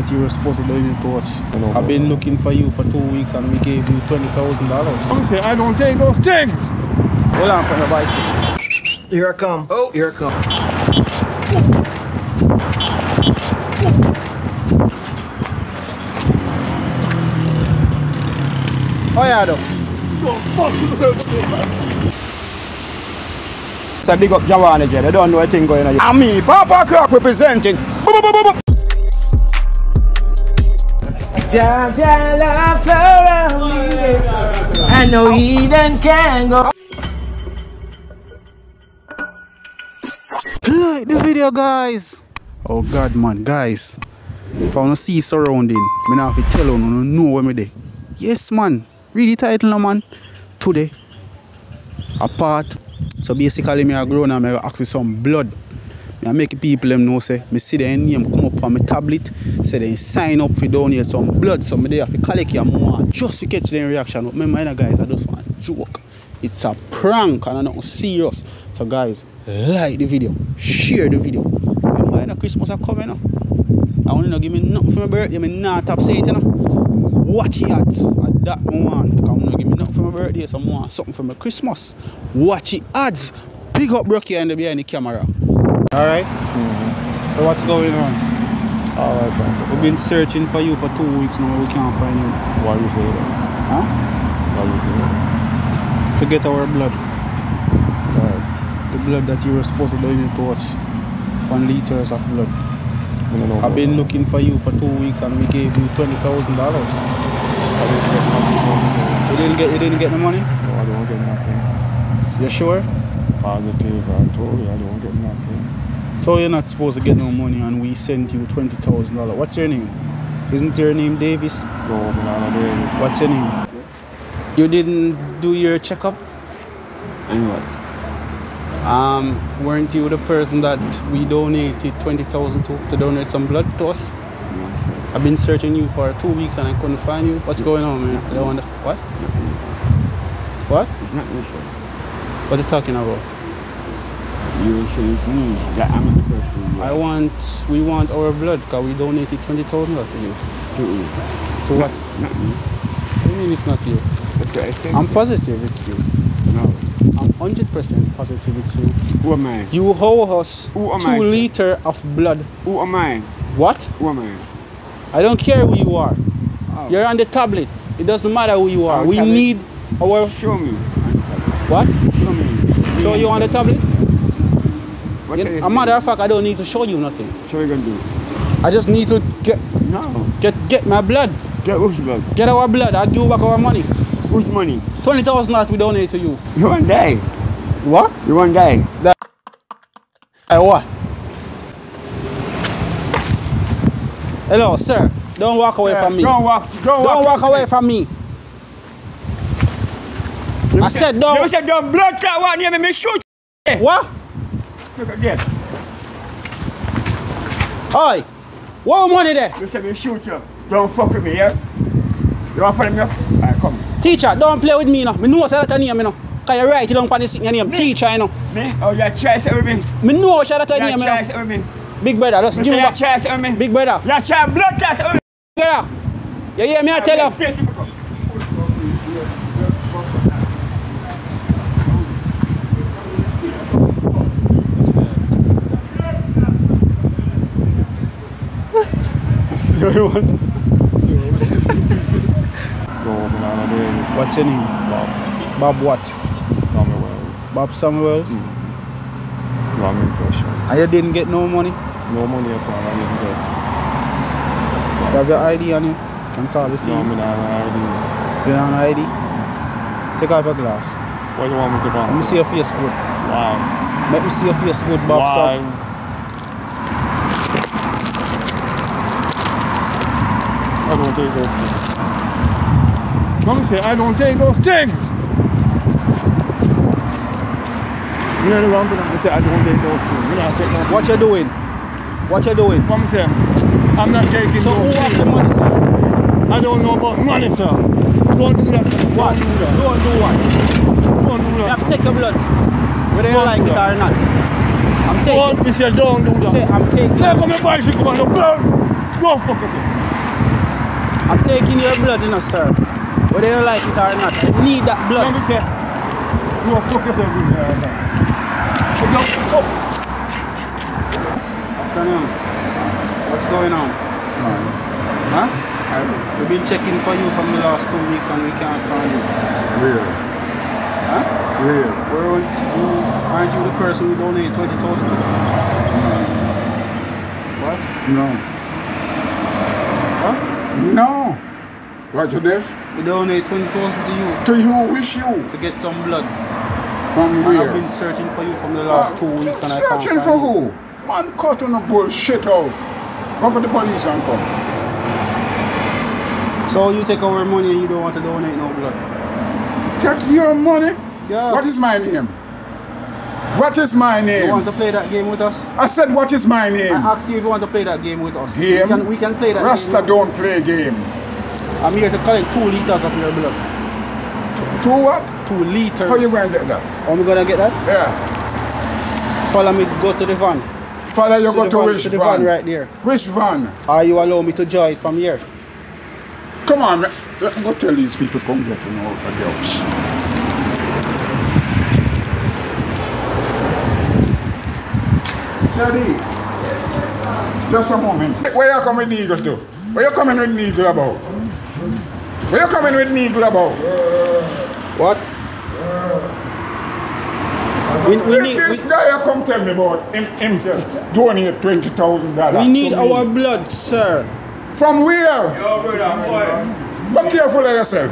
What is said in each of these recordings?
that you were supposed to do in torch. I know. I've been looking for you for two weeks and we gave you twenty thousand dollars. I'm I don't take those things. Hold on for the bicycle. Here I come. Oh, here I come. Oh yeah, though. So big up Jawan again. They don't know a thing going on. And me, Papa Clark representing. Boop, boop, boop, boop, boop. Jah Jah love surround me. I know heathen can go. Like the video, guys. Oh God, man, guys. If I wanna see surrounding, me now have to tell you, no know where me dey. Yes, man. Read the title, man. Today, apart. So basically, me a grown and me ask for some blood. Me a make people them know say me see their name come on my tablet. So they sign up for donate some blood. So me they have to collect your more just to catch their reaction. But remember, you guys, I just want to joke. It's a prank and I'm not serious. So guys, like the video, share the video. Remember, you Christmas are coming up. I want to give me nothing for my birthday. Me not top say it, you know. Watch it at that I want. I'm not give me nothing for my birthday, so I want something for my Christmas. Watch it ads. Big up Brookie and the behind the camera. Alright? Mm-hmm. So what's going on? Alright, friends. We've been searching for you for two weeks now, we can't find you. Why you say that? Huh? Why you say that? To get our blood. The blood that you were supposed to donate to us. One liters of blood. I don't know I've been looking for you for two weeks and we gave you twenty thousand dollars. I didn't get nothing. You didn't get you didn't get the money? No, I don't get nothing. So you sure? Positive, I told you I don't get nothing. So you're not supposed to get no money and we sent you twenty thousand dollars. What's your name? Isn't your name Davis? No, banana days. What's your name? You didn't do your checkup? And what? Um, weren't you the person that we donated twenty thousand to to donate some blood to us? I've been searching you for two weeks and I couldn't find you. What's going on, man? I don't understand. What? What? It's not your show. What are you talking about? Your show is me. That I'm the person. I want, we want our blood because we donated 20,000 to you. to you. To what? Not me. What do you mean it's not you? That's what I said. I'm positive it's you. No. I'm 100% positive it's you. Who am I? You owe us Who am two I, sir? liter of blood. Who am I? What? Who am I? I don't care who you are. Oh. You're on the tablet. It doesn't matter who you are. On we tablet? need our Show me. what? Show me. Show you on the tablet? What You- a matter of fact, I don't need to show you nothing. So you gonna do? I just need to get No. get get my blood. Get whose blood? Get our blood. I'll give you back our money. Whose money? Twenty thousand that we donate to you. You want die? What? You want die? Hey, what? Hello, sir. Don't walk away from me. Don't walk. Don't, Don't walk away from me. You I said don't- You said don't blood clot one me. Me shoot. What? Look that. Oi. What money there? You said me shoot you. Don't fuck with me, yeah? You want to follow me up? Alright, come. Teacher, don't play with me now. Me know say that name, you know. Cause you write it down on the your name. Teacher, you know. Me? Oh, you try something with me? Me know say that You name, you know. something with me? Big brother, just You give me you back. try something with me? Big brother. You try blood with me? Big brother. You hear me I tell you? Say it to me, come. Go banana days. What's your name? Bob. Bob what? Samuel Wells. Bob Samuels. Wrong mm. impression. And you didn't get no money? No money at all. I didn't get. Does your ID on you? Can call the No, team. me not have ID. You don't have ID? Take off your glass. What do you want me to Let me come? see your face good. Why? Let me see your face good, Bob. Why? Sam. I don't take those things. Mom say I don't take those things. You know the one thing I say I don't take those things. You know I take those What you doing? What you doing? Mom say I'm not taking those things. So who the money, sir? I don't know about money, sir. Don't do that. sir. What? Don't do that. Don't do what? Don't do You have that. to take your blood. Whether you Don't like it that. or not. I'm taking. Don't, don't do Say. I'm taking. There come your bicycle on the blood. Don't fuck yourself. I'm taking your blood, you know, sir. Whether you like it or not, I need that blood. Let blood. me say, don't fuck yourself in there. man. Put your foot up. Afternoon. What's going on? Huh? We've been checking for you from the last two weeks and we can't find you. Real. Huh? Real. Where aren't you, aren't you the person who donated 20,000 to? What? No. Huh? No. What you deaf? We donate 20,000 to you To you, wish you. to get some blood. From where? I've been searching for you from the last ah, two weeks and I can't Searching for who? Man, cut on the bullshit out. Go for the police and come. So you take our money and you don't want to donate no blood? Take your money. Yeah. What is my name? What is my name? You want to play that game with us? I said, what is my name? I asked you if you want to play that game with us. Game? We can, we can play that Rasta don't play game. I'm here to collect two liters of your blood. Two what? Two liters. How you going to get that? How am I gonna get that? Yeah. Follow me, go to the van. Follow you To go to van, which to the van? van right there. Which van? Are you allow me to join it from here. Come on. Let me go tell these people come get out of the Shadi, just a moment. Where you coming with Neagle to? Where you coming with Neagle about? Where you coming with Neagle about? What? We, we This- need, this we, guy come tell me about him, him donate twenty thousand dollars. we need our blood, sir. From where? Yo, brother, boy. Be careful of yourself.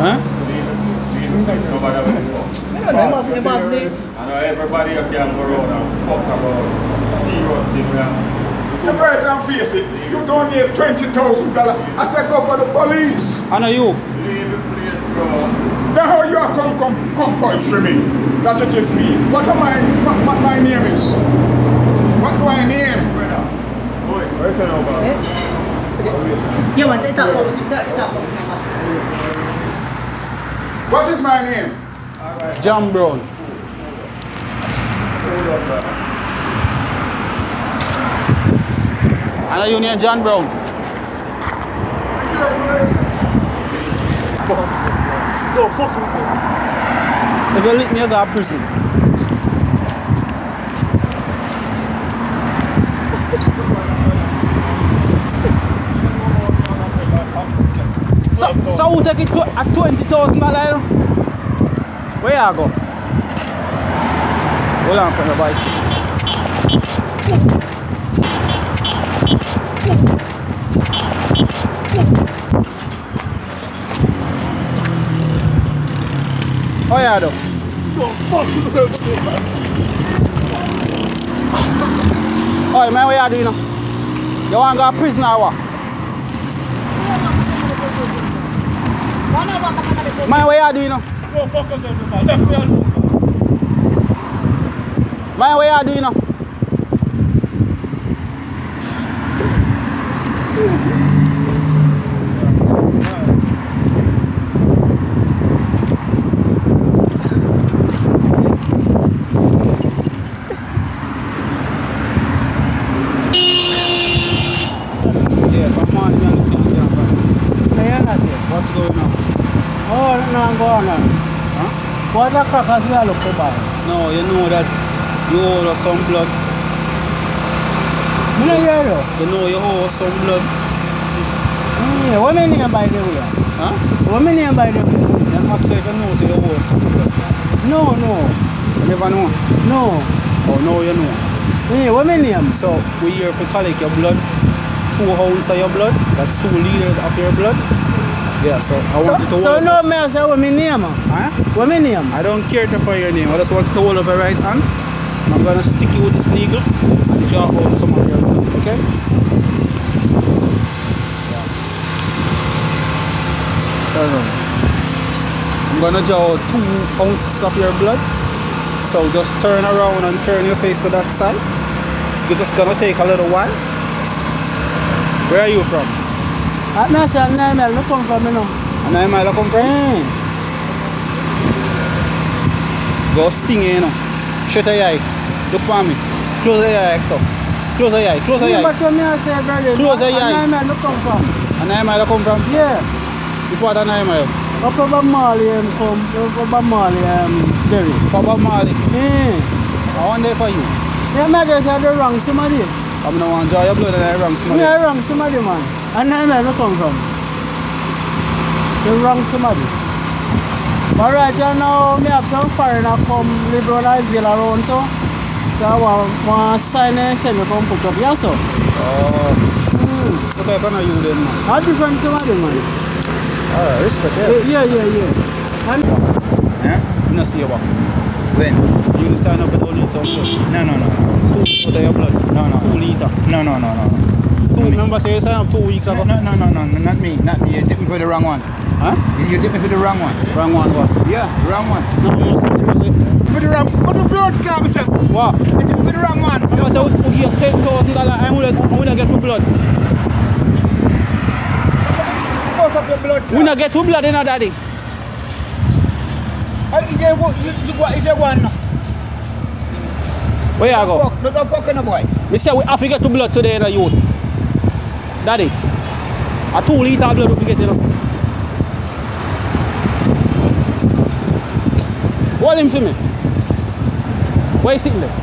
Huh? I know everybody up here go around and fuck about serious thing. yeah. You bright and face it. You don't donate twenty thousand dollars. I said go for the police. I know you. Leave the place, bro. Then how you are come come come poetry me? That it is me. What am I what, what my name is? What do I name? Brother. Boy, where's the number? Nhưng mà tại sao What is my name? John Brown. I know you name John Brown. No, fuck you. If you lick me, you go to prison. So, so who take it to, at $20,000 dollars? Where you go? Hold on for the bicycle. Oh yeah, though. Oh, man, what you doing now? You want to go to prison or what? Man, what you doing Yo, fok an gen nou pa. Lef we an nou pa. Man, we a di nou. Wala kakasiya lo ko ba? No, you know that you owe some blood. Yero. You know you owe us some blood. Ni wame ni by the way. Huh? Wame ni by the way. Then after you know, so you owe some blood. No, no. You never know. No. Oh, now you know. Ni wame ni am. So we here to collect your blood. Two ounces of your blood. That's two liters of your blood. Yeah, so I So, want you to so no me sa wame ni am. Huh? Wame ni am. I don't care to for your name. I just want to hold up your right hand. I'm gonna stick you with this needle and draw out some of your blood. Okay? Turn around. I'm gonna draw two ounces of your blood. So just turn around and turn your face to that side. It's just gonna take a little while. Where are you from? Ah, na sa na me lo kon from no. And I'm I come from? Eh. Go sting you know. Shut your eye. Look for me. Close your eye so. Close your eye, close your Yeah, but eye. when me I say, brother, Close your and eye. I man, look come from. And nine mile come from? Yeah. Which part of nine mile? Up over Mali um, come, up over Mali um, Derry. Papa Marley. Yeah. I want there for you. Yeah, me just had the wrong somebody. I'm not want to enjoy your blood and I wrong Me somebody. I wrong somebody, man. And I man, look come from. You wrong somebody. But right now, me have some foreigner come around Israel around so. So I want, want to sign and send me come put up here so. Oh. What type of you then, man? How different somebody, man. Alright, respect Yeah, eh, yeah, yeah. yeah. And eh? You not see your back. When? You sign up for donate some blood. No, no, no. Two your blood. No, no. Two litre. No, no, no, no. Two, remember say you sign up two weeks ago? no, no, no, no, no, not me. Not me. You dip me for the wrong one. Huh? You, you dip me for the wrong one. Wrong one what? Yeah, wrong one. No, must, must, For the wrong For the blood club, sir. what? You dip me for the wrong one. I say we we get ten thousand dollars. Gonna I'm gonna get two blood. Close up your blood We club. not get two blood in our daddy. Uh, Is there one? is- is- what- Is there one? Where you go? Fuck, fucking the boy. Me say we have to get two blood today in the youth. Daddy. A two of blood we get you know. Hold him for me. Where you sitting there?